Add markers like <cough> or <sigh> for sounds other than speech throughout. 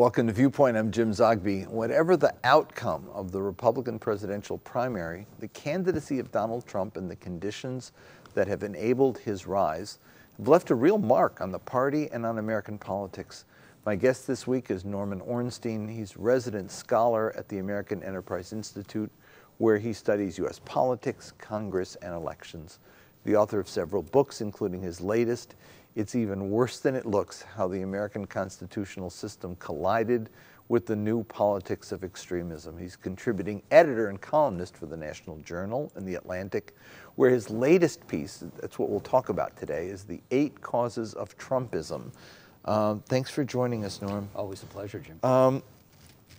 Welcome to Viewpoint. I'm Jim Zogby. Whatever the outcome of the Republican presidential primary, the candidacy of Donald Trump and the conditions that have enabled his rise have left a real mark on the party and on American politics. My guest this week is Norman Ornstein. He's resident scholar at the American Enterprise Institute, where he studies U.S. politics, Congress, and elections. The author of several books, including his latest, It's Even Worse Than It Looks How the American Constitutional System Collided with the New Politics of Extremism. He's contributing editor and columnist for the National Journal and The Atlantic, where his latest piece, that's what we'll talk about today, is The Eight Causes of Trumpism. Um, thanks for joining us, Norm. Always a pleasure, Jim. Um,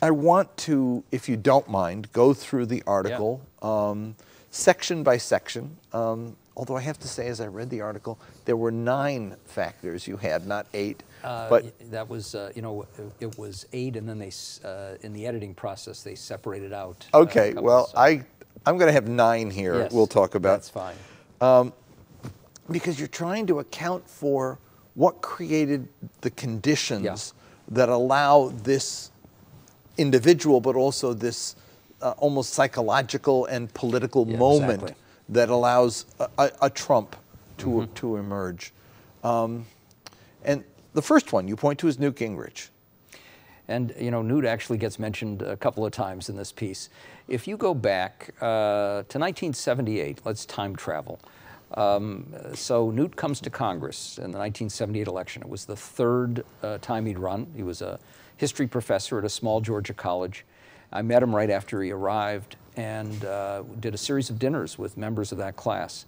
I want to, if you don't mind, go through the article yeah. um, section by section. Um, although I have to say, as I read the article, there were nine factors you had, not eight. Uh, but that was, uh, you know, it was eight, and then they, uh, in the editing process, they separated out. Uh, okay, well, so. I, I'm going to have nine here. Yes, we'll talk about. That's fine. Um, because you're trying to account for what created the conditions yeah. that allow this individual, but also this uh, almost psychological and political yeah, moment exactly. that allows a, a, a Trump to, mm-hmm. to emerge. Um, and the first one you point to is Newt Gingrich. And you know, Newt actually gets mentioned a couple of times in this piece. If you go back uh, to 1978, let's time travel. Um, so Newt comes to Congress in the 1978 election. It was the third uh, time he'd run. He was a history professor at a small Georgia college. I met him right after he arrived and uh, did a series of dinners with members of that class.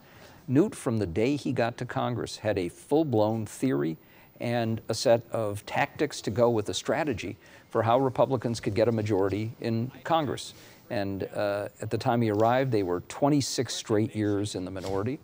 Newt, from the day he got to Congress, had a full-blown theory and a set of tactics to go with a strategy for how Republicans could get a majority in Congress. And uh, at the time he arrived, they were 26 straight years in the minority.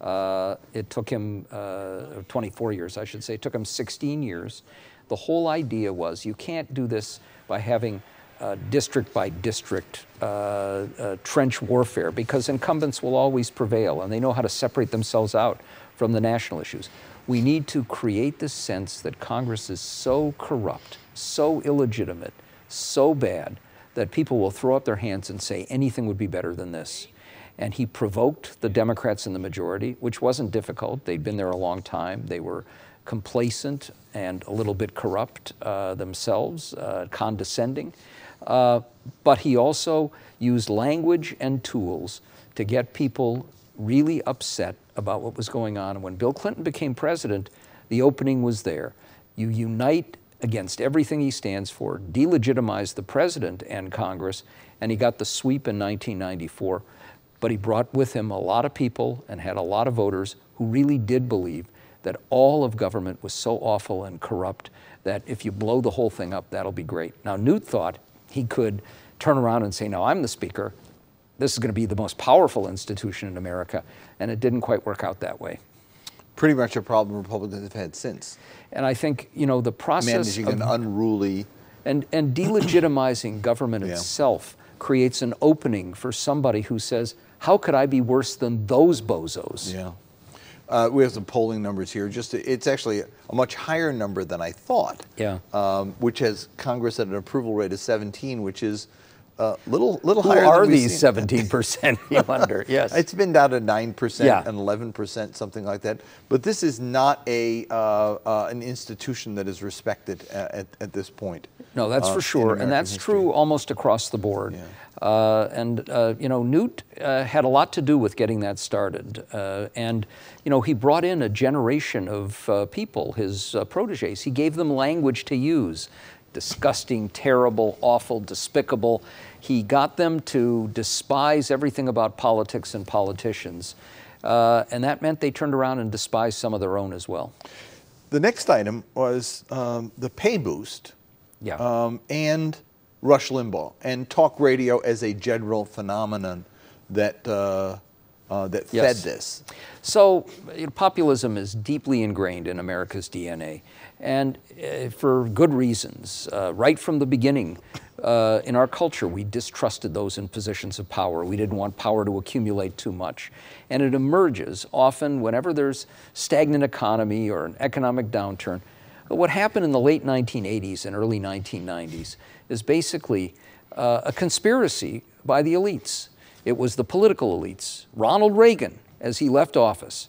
Uh, it took him uh, 24 years, I should say. It took him 16 years. The whole idea was you can't do this by having uh, district by district uh, uh, trench warfare because incumbents will always prevail and they know how to separate themselves out from the national issues. We need to create the sense that Congress is so corrupt, so illegitimate, so bad that people will throw up their hands and say anything would be better than this and he provoked the Democrats in the majority, which wasn't difficult. They'd been there a long time. They were complacent and a little bit corrupt uh, themselves, uh, condescending. Uh, but he also used language and tools to get people really upset about what was going on. And when Bill Clinton became president, the opening was there. You unite against everything he stands for, delegitimize the president and Congress, and he got the sweep in 1994 but he brought with him a lot of people and had a lot of voters who really did believe that all of government was so awful and corrupt that if you blow the whole thing up, that'll be great. Now, Newt thought he could turn around and say, No, I'm the speaker. This is going to be the most powerful institution in America. And it didn't quite work out that way. Pretty much a problem Republicans have had since. And I think, you know, the process of managing of, an unruly and, and delegitimizing government yeah. itself creates an opening for somebody who says, how could I be worse than those bozos? Yeah. Uh, we have some polling numbers here. Just it's actually a much higher number than I thought. Yeah. Um, which has Congress at an approval rate of 17, which is uh, little little Who higher. Are these <laughs> 17 percent? You wonder. Yes. It's been down to nine percent and 11 percent, something like that. But this is not a uh, uh, an institution that is respected at, at this point. No, that's for uh, sure, and that's history. true almost across the board. Yeah. Uh, and uh, you know, Newt uh, had a lot to do with getting that started. Uh, and you know, he brought in a generation of uh, people, his uh, proteges. He gave them language to use: disgusting, terrible, awful, despicable. He got them to despise everything about politics and politicians, and that meant they turned around and despised some of their own as well. The next item was um, the pay boost. Yeah. Um, and Rush Limbaugh and talk radio as a general phenomenon that uh, uh, that yes. fed this. So you know, populism is deeply ingrained in America's DNA, and uh, for good reasons. Uh, right from the beginning, uh, in our culture, we distrusted those in positions of power. We didn't want power to accumulate too much, and it emerges often whenever there's stagnant economy or an economic downturn But what happened in the late 1980s and early 1990s is basically uh, a conspiracy by the elites. It was the political elites. Ronald Reagan, as he left office,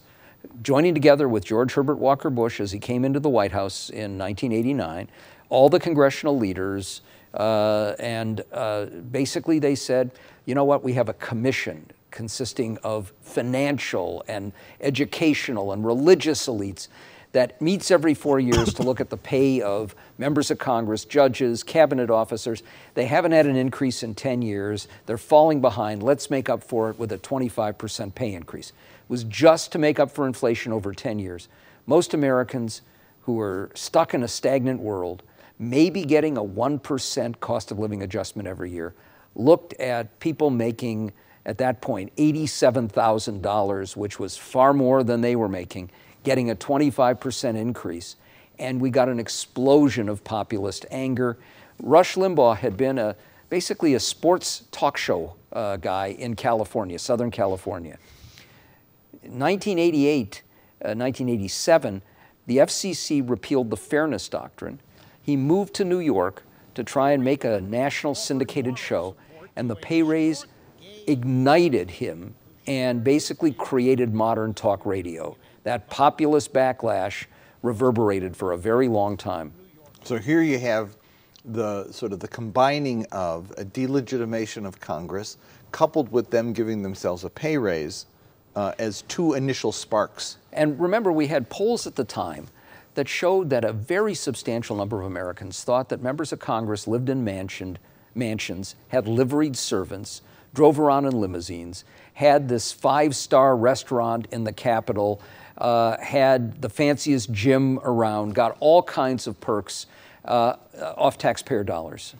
joining together with George Herbert Walker Bush as he came into the White House in 1989, all the congressional leaders, uh, and uh, basically they said, you know what, we have a commission consisting of financial and educational and religious elites that meets every four years to look at the pay of members of Congress, judges, cabinet officers. They haven't had an increase in 10 years. They're falling behind. Let's make up for it with a 25% pay increase. It was just to make up for inflation over 10 years. Most Americans who are stuck in a stagnant world, maybe getting a 1% cost of living adjustment every year, looked at people making at that point $87,000, which was far more than they were making, getting a 25% increase. And we got an explosion of populist anger. Rush Limbaugh had been a, basically a sports talk show uh, guy in California, Southern California. 1988, uh, 1987, the FCC repealed the Fairness Doctrine. He moved to New York to try and make a national syndicated show, and the pay raise ignited him and basically created modern talk radio. That populist backlash reverberated for a very long time. So here you have the sort of the combining of a delegitimation of Congress coupled with them giving themselves a pay raise uh, as two initial sparks. And remember, we had polls at the time that showed that a very substantial number of Americans thought that members of Congress lived in mansion, mansions, had liveried servants, drove around in limousines, had this five star restaurant in the Capitol, uh, had the fanciest gym around, got all kinds of perks uh, off taxpayer dollars.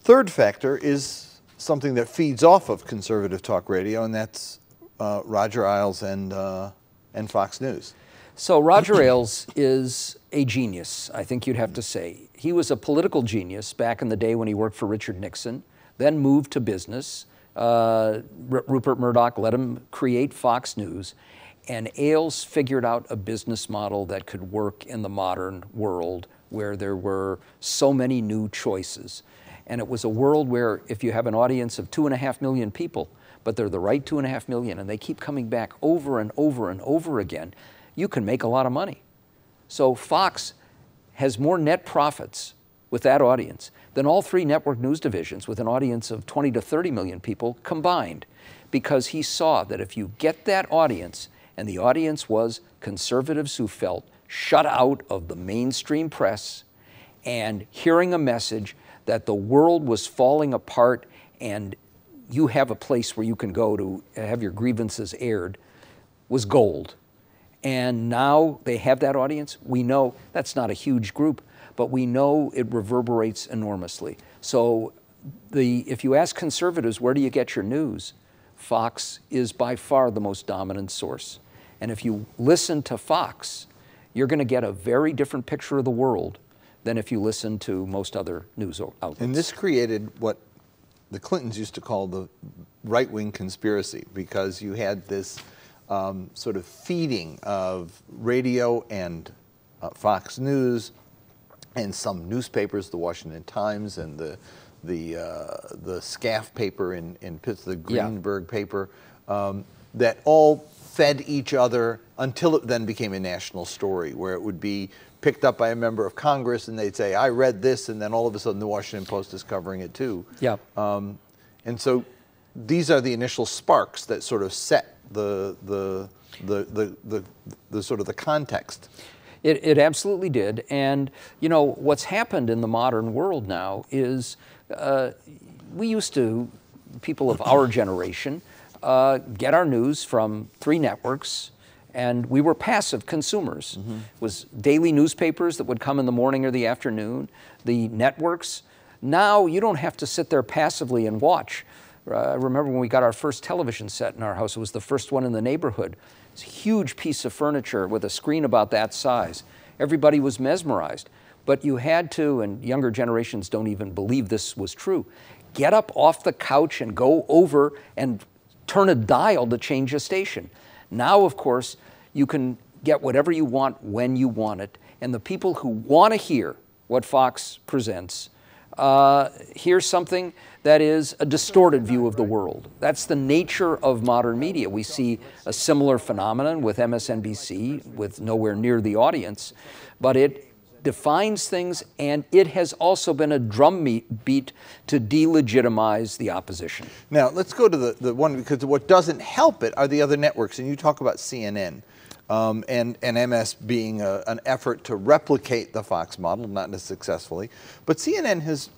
Third factor is something that feeds off of conservative talk radio, and that's uh, Roger Ailes and, uh, and Fox News. So, Roger Ailes is a genius, I think you'd have to say. He was a political genius back in the day when he worked for Richard Nixon then moved to business. Uh, Rupert Murdoch let him create Fox News, and Ailes figured out a business model that could work in the modern world where there were so many new choices. And it was a world where if you have an audience of two and a half million people, but they're the right two and a half million, and they keep coming back over and over and over again, you can make a lot of money. So Fox has more net profits with that audience than all three network news divisions with an audience of 20 to 30 million people combined because he saw that if you get that audience, and the audience was conservatives who felt shut out of the mainstream press and hearing a message that the world was falling apart and you have a place where you can go to have your grievances aired was gold. And now they have that audience. We know that's not a huge group, but we know it reverberates enormously. So the, if you ask conservatives, where do you get your news? Fox is by far the most dominant source. And if you listen to Fox, you're going to get a very different picture of the world than if you listen to most other news outlets. And this created what the Clintons used to call the right wing conspiracy because you had this um, sort of feeding of radio and uh, Fox News and some newspapers, the Washington Times and the the uh, the Scaife paper in in Pittsburgh, the Greenberg yeah. paper, um, that all fed each other until it then became a national story, where it would be picked up by a member of Congress, and they'd say, "I read this," and then all of a sudden, the Washington Post is covering it too. Yeah. Um, and so, these are the initial sparks that sort of set the the the the, the, the sort of the context. It, it absolutely did. And, you know, what's happened in the modern world now is uh, we used to, people of our generation, uh, get our news from three networks, and we were passive consumers. Mm-hmm. It was daily newspapers that would come in the morning or the afternoon, the networks. Now you don't have to sit there passively and watch. Uh, I remember when we got our first television set in our house, it was the first one in the neighborhood. It's a huge piece of furniture with a screen about that size. Everybody was mesmerized. But you had to, and younger generations don't even believe this was true, get up off the couch and go over and turn a dial to change a station. Now, of course, you can get whatever you want when you want it. And the people who want to hear what Fox presents uh, hear something that is a distorted view of the world. That's the nature of modern media. We see a similar phenomenon with MSNBC, with nowhere near the audience, but it defines things, and it has also been a drumbeat to delegitimize the opposition. Now, let's go to the, the one, because what doesn't help it are the other networks, and you talk about CNN. Um, and, and MS being a, an effort to replicate the Fox model, not as successfully. But CNN has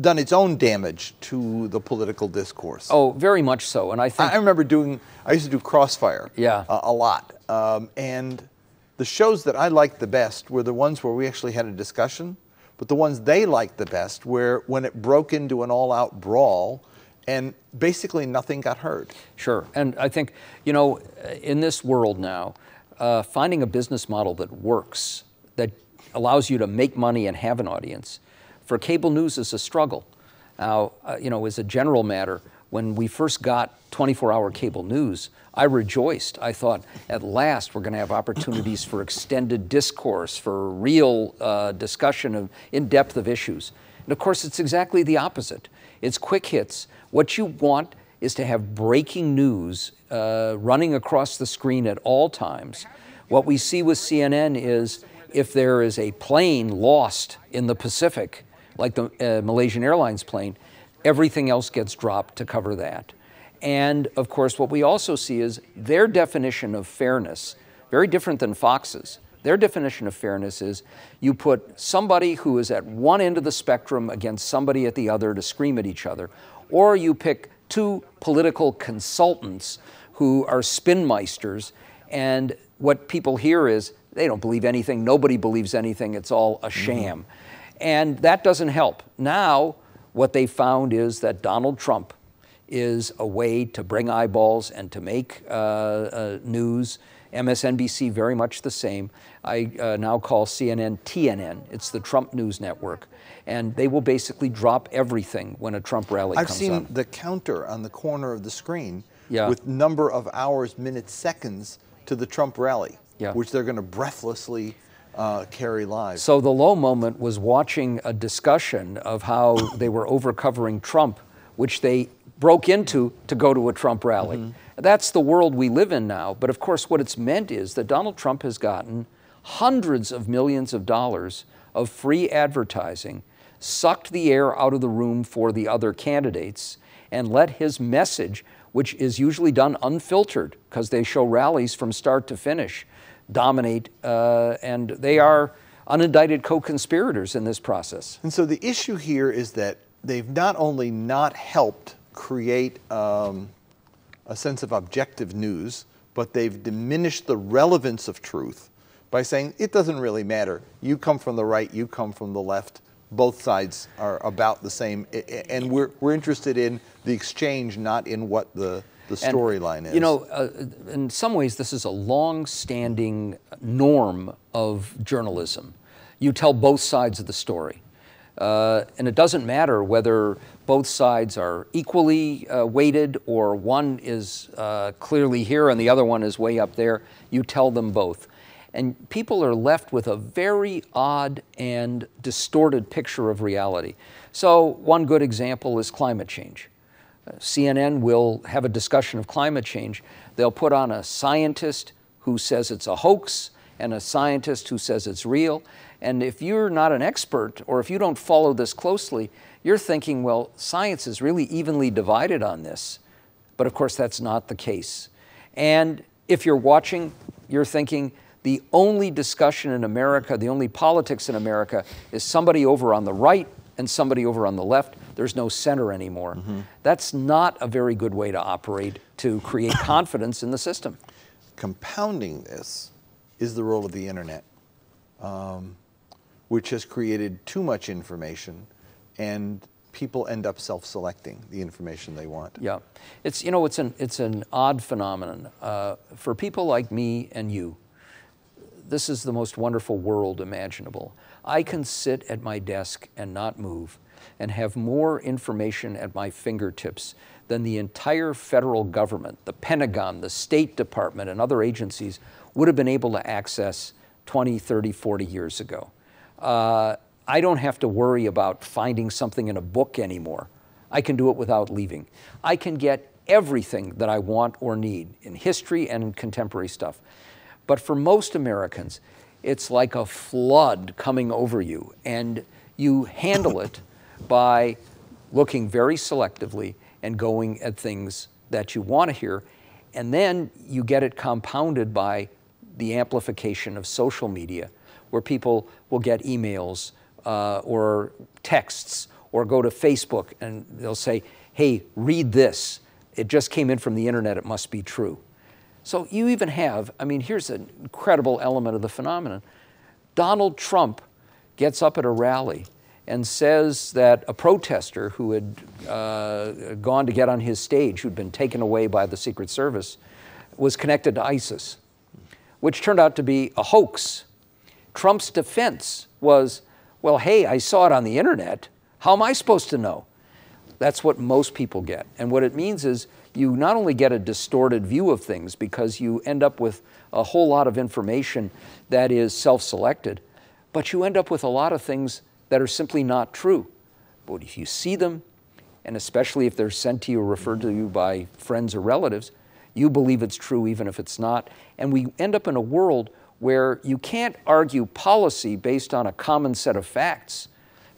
done its own damage to the political discourse. Oh, very much so. And I think I, I remember doing. I used to do Crossfire. Yeah. Uh, a lot. Um, and the shows that I liked the best were the ones where we actually had a discussion, but the ones they liked the best were when it broke into an all-out brawl, and basically nothing got heard. Sure. And I think you know, in this world now, uh, finding a business model that works, that allows you to make money and have an audience, for cable news is a struggle. Now, uh, you know, as a general matter, when we first got 24 hour cable news, I rejoiced. I thought, at last, we're going to have opportunities for extended discourse, for real uh, discussion of in depth of issues. And of course, it's exactly the opposite. It's quick hits. What you want is to have breaking news uh, running across the screen at all times. What we see with CNN is if there is a plane lost in the Pacific, like the uh, Malaysian Airlines plane, everything else gets dropped to cover that. And of course, what we also see is their definition of fairness, very different than Fox's. Their definition of fairness is you put somebody who is at one end of the spectrum against somebody at the other to scream at each other, or you pick two political consultants who are spinmeisters, and what people hear is they don't believe anything, nobody believes anything, it's all a sham. Mm-hmm. And that doesn't help. Now, what they found is that Donald Trump is a way to bring eyeballs and to make uh, uh, news. MSNBC, very much the same. I uh, now call CNN TNN. It's the Trump News Network. And they will basically drop everything when a Trump rally I've comes seen up. the counter on the corner of the screen Yeah. with number of hours, minutes, seconds to the Trump rally, Yeah. which they're going to breathlessly uh, carry live. So the low moment was watching a discussion of how they were overcovering Trump, which they broke into to go to a Trump rally. That's the world we live in now. But of course, what it's meant is that Donald Trump has gotten hundreds of millions of dollars of free advertising, sucked the air out of the room for the other candidates, and let his message, which is usually done unfiltered because they show rallies from start to finish, dominate. Uh, and they are unindicted co conspirators in this process. And so the issue here is that they've not only not helped create um, a sense of objective news, but they've diminished the relevance of truth by saying it doesn't really matter. You come from the right, you come from the left. Both sides are about the same, and we're, we're interested in the exchange, not in what the, the storyline is. You know, uh, in some ways, this is a long-standing norm of journalism. You tell both sides of the story, uh, and it doesn't matter whether both sides are equally uh, weighted or one is uh, clearly here and the other one is way up there. You tell them both. And people are left with a very odd and distorted picture of reality. So, one good example is climate change. CNN will have a discussion of climate change. They'll put on a scientist who says it's a hoax and a scientist who says it's real. And if you're not an expert or if you don't follow this closely, you're thinking, well, science is really evenly divided on this. But of course, that's not the case. And if you're watching, you're thinking, the only discussion in America, the only politics in America is somebody over on the right and somebody over on the left. There's no center anymore. That's not a very good way to operate to create <coughs> confidence in the system. compounding this is the role of the internet, um, which has created too much information, and people end up self-selecting the information they want. Yeah, it's you know it's an it's an odd phenomenon uh, for people like me and you. This is the most wonderful world imaginable. I can sit at my desk and not move, and have more information at my fingertips than the entire federal government, the Pentagon, the State Department, and other agencies would have been able to access 20, 30, 40 years ago. Uh, I don't have to worry about finding something in a book anymore. I can do it without leaving. I can get everything that I want or need in history and in contemporary stuff. But for most Americans, it's like a flood coming over you, and you handle it <laughs> by looking very selectively and going at things that you want to hear. And then you get it compounded by the amplification of social media, where people will get emails uh, or texts or go to Facebook and they'll say, hey, read this. It just came in from the internet, it must be true. So you even have, I mean, here's an incredible element of the phenomenon. Donald Trump gets up at a rally and says that a protester who had uh, gone to get on his stage, who'd been taken away by the Secret Service, was connected to ISIS, which turned out to be a hoax. Trump's defense was, well, hey, I saw it on the internet. How am I supposed to know? That's what most people get. And what it means is you not only get a distorted view of things because you end up with a whole lot of information that is self selected, but you end up with a lot of things that are simply not true. But if you see them, and especially if they're sent to you or referred to you by friends or relatives, you believe it's true even if it's not. And we end up in a world where you can't argue policy based on a common set of facts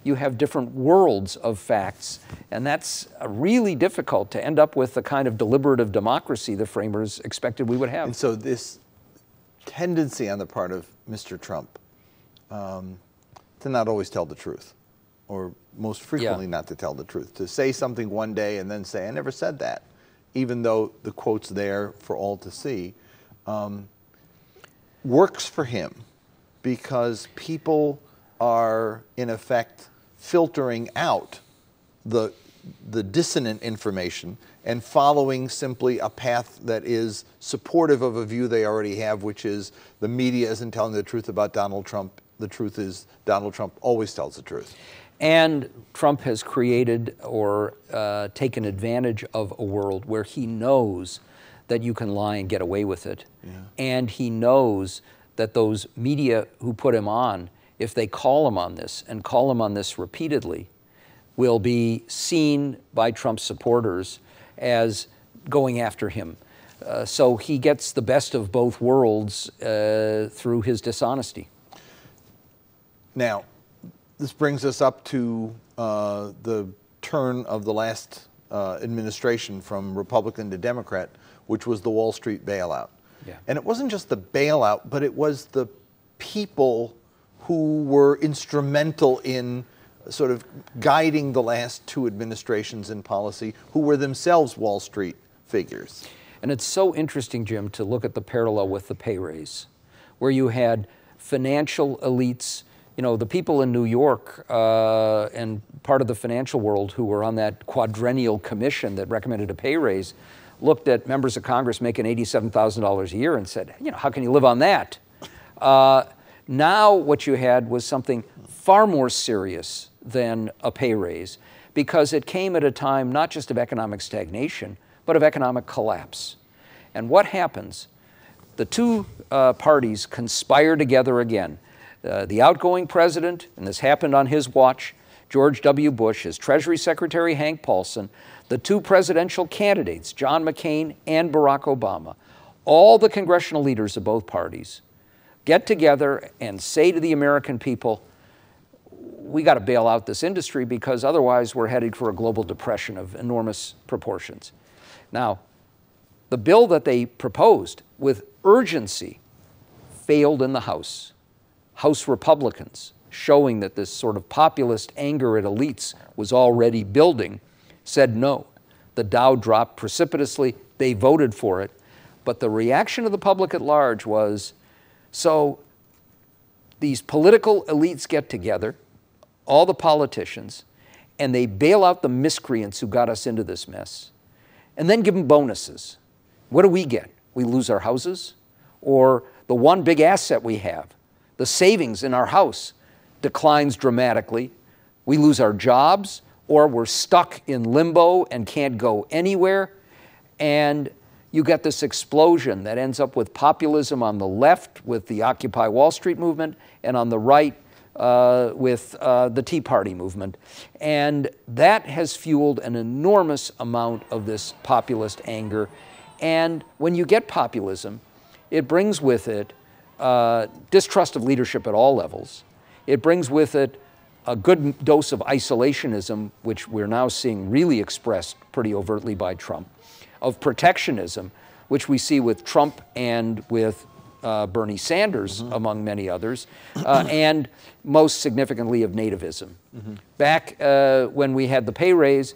you have different worlds of facts. And that's really difficult to end up with the kind of deliberative democracy the framers expected we would have. And so, this tendency on the part of Mr. Trump um, to not always tell the truth, or most frequently yeah. not to tell the truth, to say something one day and then say, I never said that, even though the quote's there for all to see, um, works for him because people are, in effect, filtering out the, the dissonant information and following simply a path that is supportive of a view they already have, which is the media isn't telling the truth about Donald Trump. The truth is Donald Trump always tells the truth. And Trump has created or uh, taken advantage of a world where he knows that you can lie and get away with it. Yeah. And he knows that those media who put him on if they call him on this and call him on this repeatedly, will be seen by Trump supporters as going after him. Uh, so he gets the best of both worlds uh, through his dishonesty. Now, this brings us up to uh, the turn of the last uh, administration from Republican to Democrat, which was the Wall Street bailout. Yeah. And it wasn't just the bailout, but it was the people who were instrumental in sort of guiding the last two administrations in policy, who were themselves Wall Street figures. And it's so interesting, Jim, to look at the parallel with the pay raise, where you had financial elites, you know, the people in New York uh, and part of the financial world who were on that quadrennial commission that recommended a pay raise looked at members of Congress making $87,000 a year and said, you know, how can you live on that? Uh, now, what you had was something far more serious than a pay raise because it came at a time not just of economic stagnation, but of economic collapse. And what happens? The two uh, parties conspire together again. Uh, the outgoing president, and this happened on his watch, George W. Bush, his Treasury Secretary Hank Paulson, the two presidential candidates, John McCain and Barack Obama, all the congressional leaders of both parties get together and say to the American people, we got to bail out this industry because otherwise we're headed for a global depression of enormous proportions. Now, the bill that they proposed with urgency failed in the House. House Republicans, showing that this sort of populist anger at elites was already building, said no. The Dow dropped precipitously. They voted for it. But the reaction of the public at large was so these political elites get together, all the politicians, and they bail out the miscreants who got us into this mess, and then give them bonuses. What do we get? We lose our houses? Or the one big asset we have, the savings in our house, declines dramatically. We lose our jobs, or we're stuck in limbo and can't go anywhere. And you get this explosion that ends up with populism on the left with the Occupy Wall Street movement, and on the right uh, with uh, the Tea Party movement. And that has fueled an enormous amount of this populist anger. And when you get populism, it brings with it uh, distrust of leadership at all levels. It brings with it a good dose of isolationism, which we're now seeing really expressed pretty overtly by Trump, of protectionism, which we see with Trump and with uh, Bernie Sanders, mm-hmm. among many others, uh, and most significantly of nativism. Mm-hmm. Back uh, when we had the pay raise,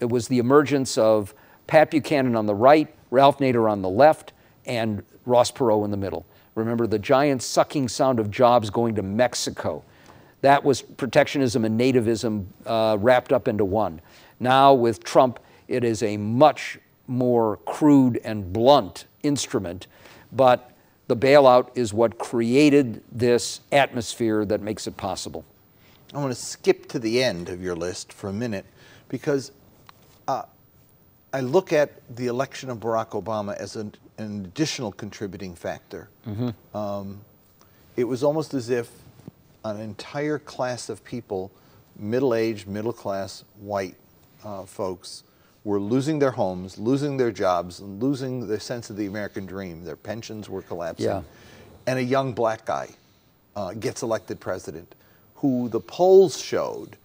it was the emergence of Pat Buchanan on the right, Ralph Nader on the left, and Ross Perot in the middle. Remember the giant sucking sound of jobs going to Mexico. That was protectionism and nativism uh, wrapped up into one. Now, with Trump, it is a much more crude and blunt instrument, but the bailout is what created this atmosphere that makes it possible. I want to skip to the end of your list for a minute because uh, I look at the election of Barack Obama as an, an additional contributing factor. Mm-hmm. Um, it was almost as if an entire class of people, middle aged, middle class, white uh, folks, were losing their homes, losing their jobs, and losing their sense of the American dream. Their pensions were collapsing. Yeah. And a young black guy uh, gets elected president, who the polls showed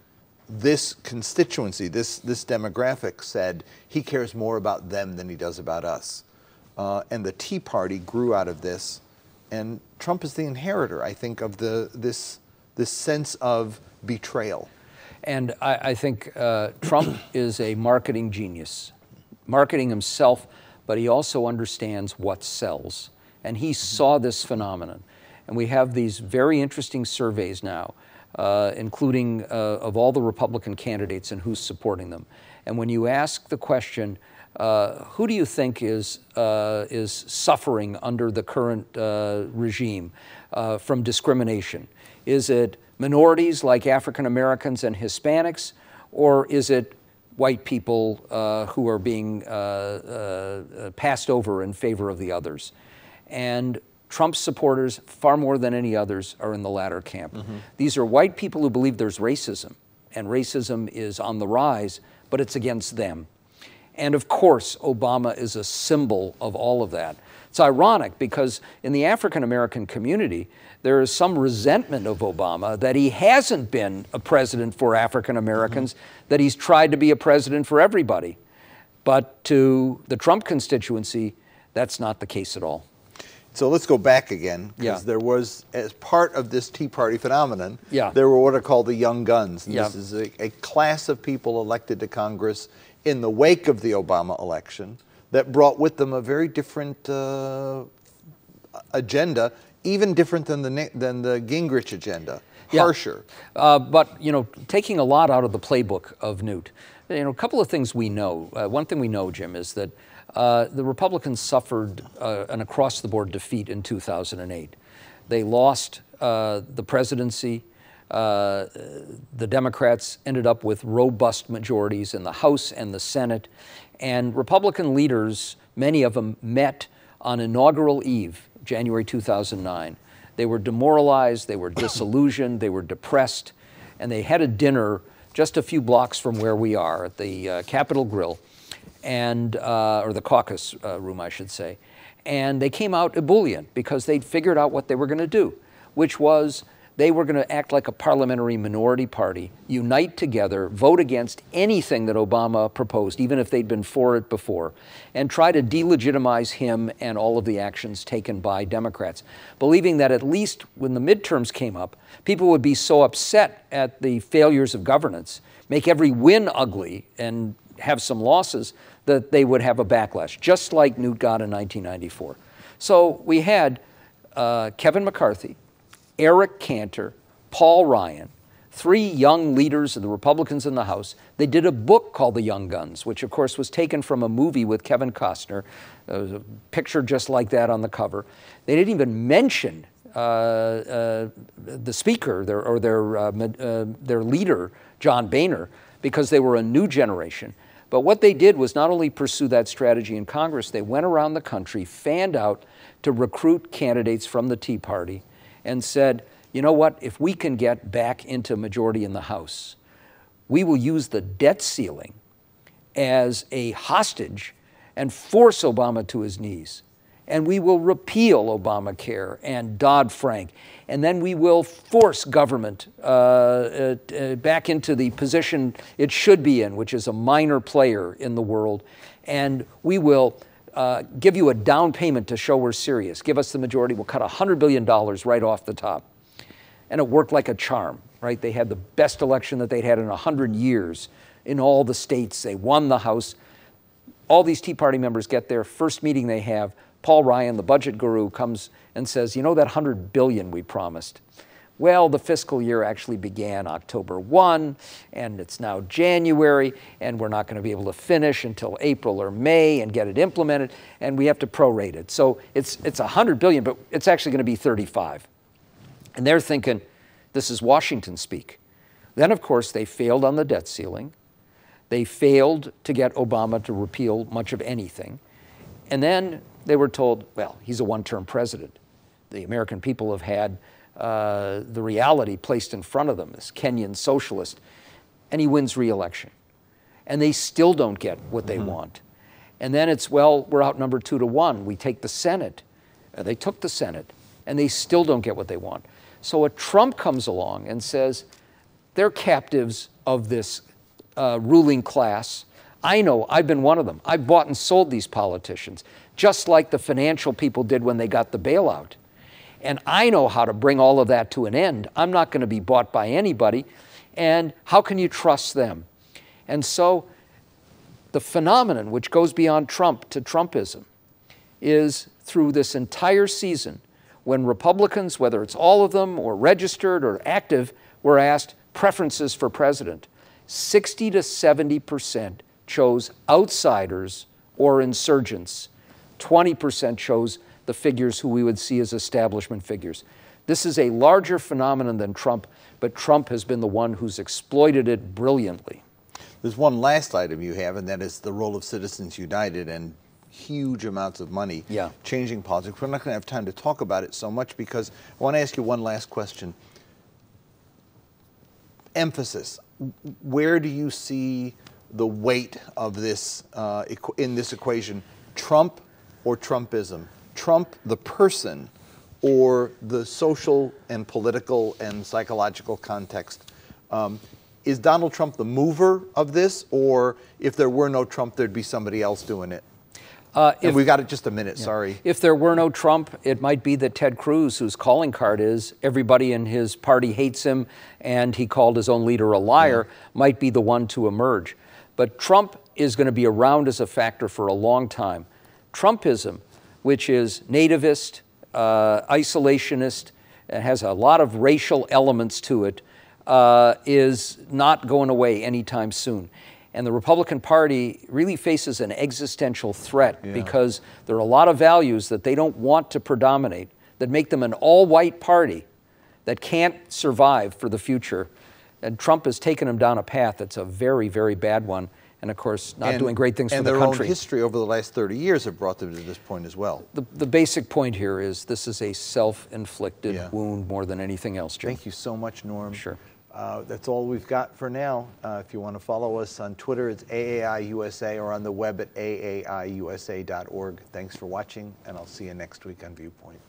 this constituency, this, this demographic said he cares more about them than he does about us. Uh, and the Tea Party grew out of this. And Trump is the inheritor, I think, of the, this, this sense of betrayal. And I, I think uh, Trump <coughs> is a marketing genius, marketing himself, but he also understands what sells. And he saw this phenomenon. And we have these very interesting surveys now, uh, including uh, of all the Republican candidates and who's supporting them. And when you ask the question, uh, who do you think is, uh, is suffering under the current uh, regime uh, from discrimination? Is it minorities like African Americans and Hispanics, or is it white people uh, who are being uh, uh, passed over in favor of the others? And Trump's supporters, far more than any others, are in the latter camp. Mm-hmm. These are white people who believe there's racism, and racism is on the rise, but it's against them. And of course, Obama is a symbol of all of that. It's ironic because in the African American community, there is some resentment of Obama that he hasn't been a president for African Americans, mm-hmm. that he's tried to be a president for everybody. But to the Trump constituency, that's not the case at all. So let's go back again, because yeah. there was, as part of this Tea Party phenomenon, yeah. there were what are called the Young Guns. And yeah. This is a, a class of people elected to Congress in the wake of the Obama election that brought with them a very different uh, agenda even different than the than the Gingrich agenda, harsher. Yeah. Uh, but you know, taking a lot out of the playbook of Newt. You know, a couple of things we know. Uh, one thing we know, Jim, is that uh, the Republicans suffered uh, an across-the-board defeat in 2008. They lost uh, the presidency. Uh, the Democrats ended up with robust majorities in the House and the Senate, and Republican leaders, many of them, met on inaugural eve January 2009. They were demoralized, they were <coughs> disillusioned, they were depressed, and they had a dinner just a few blocks from where we are at the uh, Capital Grille, and uh, or the caucus uh, room, I should say. And they came out ebullient because they'd figured out what they were going to do, which was they were going to act like a parliamentary minority party, unite together, vote against anything that Obama proposed, even if they'd been for it before, and try to delegitimize him and all of the actions taken by Democrats, believing that at least when the midterms came up, people would be so upset at the failures of governance, make every win ugly, and have some losses that they would have a backlash, just like Newt got in 1994. So we had uh, Kevin McCarthy, Eric Cantor, Paul Ryan, three young leaders of the Republicans in the House. They did a book called The Young Guns, which of course was taken from a movie with Kevin Costner. A picture just like that on the cover. They didn't even mention uh, uh, the speaker their, or their, uh, uh, their leader, John Boehner, because they were a new generation. But what they did was not only pursue that strategy in Congress, they went around the country, fanned out to recruit candidates from the Tea Party, and said, you know what, if we can get back into majority in the House, we will use the debt ceiling as a hostage and force Obama to his knees. And we will repeal Obamacare and Dodd Frank. And then we will force government uh, uh, uh, back into the position it should be in, which is a minor player in the world. And we will uh, give you a down payment to show we're serious. Give us the majority. We'll cut $100 billion right off the top. And it worked like a charm, right? They had the best election that they'd had in 100 years in all the states. They won the House. All these Tea Party members get there. First meeting they have, Paul Ryan, the budget guru, comes and says, You know that 100 billion we promised? Well, the fiscal year actually began October 1, and it's now January, and we're not going to be able to finish until April or May and get it implemented, and we have to prorate it. So it's, it's 100 billion, but it's actually going to be 35. And they're thinking, this is Washington speak. Then, of course, they failed on the debt ceiling. They failed to get Obama to repeal much of anything. And then they were told, well, he's a one term president. The American people have had uh, the reality placed in front of them, this Kenyan socialist, and he wins re election. And they still don't get what they mm-hmm. want. And then it's, well, we're outnumbered two to one. We take the Senate. Uh, they took the Senate, and they still don't get what they want. So a Trump comes along and says, they're captives of this uh, ruling class. I know, I've been one of them. I've bought and sold these politicians, just like the financial people did when they got the bailout. And I know how to bring all of that to an end. I'm not going to be bought by anybody. And how can you trust them? And so the phenomenon, which goes beyond Trump to Trumpism, is through this entire season when Republicans, whether it's all of them or registered or active, were asked preferences for president, 60 to 70 percent chose outsiders or insurgents. 20 percent chose the figures who we would see as establishment figures. This is a larger phenomenon than Trump, but Trump has been the one who's exploited it brilliantly. There's one last item you have, and that is the role of Citizens United and huge amounts of money yeah. changing politics. We're not going to have time to talk about it so much because I want to ask you one last question. Emphasis. Where do you see the weight of this uh, in this equation? Trump or Trumpism? Trump the person or the social and political and psychological context? Um, is Donald Trump the mover of this, or if there were no Trump, there'd be somebody else doing it? Uh, if, and we got it just a minute, yeah. sorry. If there were no Trump, it might be that Ted Cruz, whose calling card is everybody in his party hates him and he called his own leader a liar, might be the one to emerge. But Trump is going to be around as a factor for a long time. Trumpism, which is nativist, uh, isolationist, has a lot of racial elements to it, uh, is not going away anytime soon. And the Republican Party really faces an existential threat yeah. because there are a lot of values that they don't want to predominate that make them an all white party that can't survive for the future. And Trump has taken them down a path that's a very, very bad one. And of course, not and, doing great things for the country. And their own history over the last 30 years have brought them to this point as well. The, the basic point here is this is a self inflicted yeah. wound more than anything else, Jim. Thank you so much, Norm. Sure. Uh, that's all we've got for now. Uh, if you want to follow us on Twitter, it's AAIUSA or on the web at aaiusa.org. Thanks for watching, and I'll see you next week on Viewpoint.